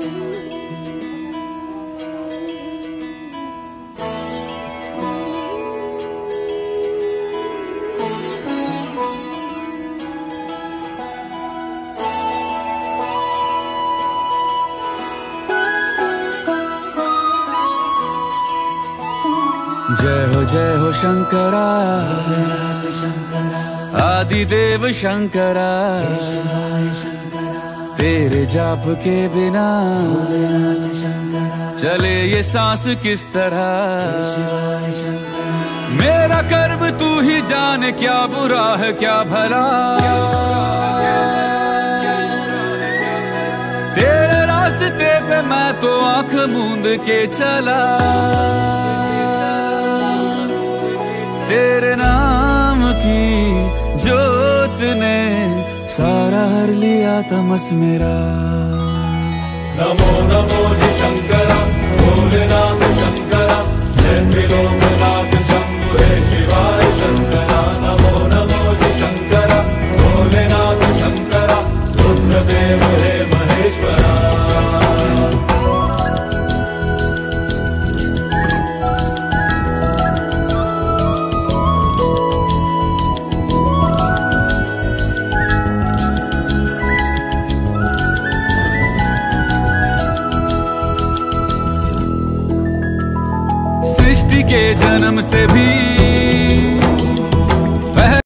जय हो जय हो शंकरा। आदि देव शंकरा। तेरे जाप के बिना चले ये सांस किस तरह? मेरा कर्म तू ही जाने, क्या बुरा है, क्या भला? तेरे रास्ते पे मैं तो आँख मूंद के चला। तेरे हर लिया तमस मेरा। नमो नमो सृष्टि के जन्म से भी